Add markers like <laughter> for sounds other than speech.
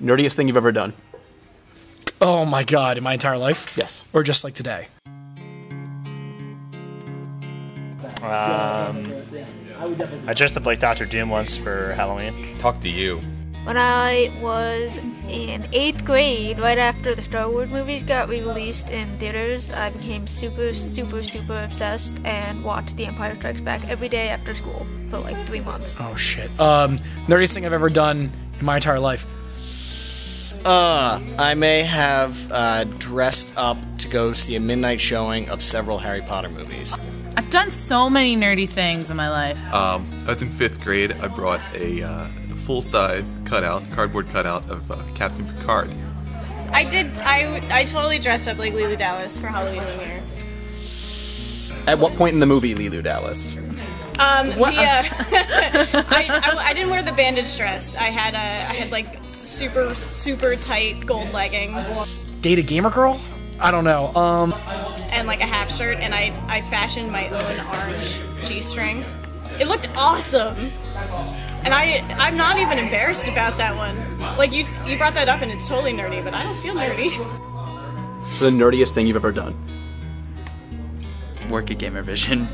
Nerdiest thing you've ever done? Oh my god, in my entire life? Yes. Or just like today? Um, I dressed up like Doctor Doom once for Halloween. Talk to you. When I was in eighth grade, right after the Star Wars movies got released in theaters, I became super, super, super obsessed and watched The Empire Strikes Back every day after school for like three months. Oh shit. Um, nerdiest thing I've ever done in my entire life. Uh, I may have uh, dressed up to go see a midnight showing of several Harry Potter movies. I've done so many nerdy things in my life. Um, I was in fifth grade. I brought a uh, full-size cutout, cardboard cutout of uh, Captain Picard. I did. I, I totally dressed up like Leeloo Dallas for Halloween one year. At what point in the movie, Leeloo Dallas? Um, the, uh, <laughs> <laughs> I, I, I didn't wear the bandage dress. I had a, I had like super super tight gold leggings Date a gamer girl? I don't know. Um, and like a half shirt, and I I fashioned my own orange g-string. It looked awesome, and I I'm not even embarrassed about that one. Like you you brought that up, and it's totally nerdy, but I don't feel nerdy. The nerdiest thing you've ever done? Work at Gamervision.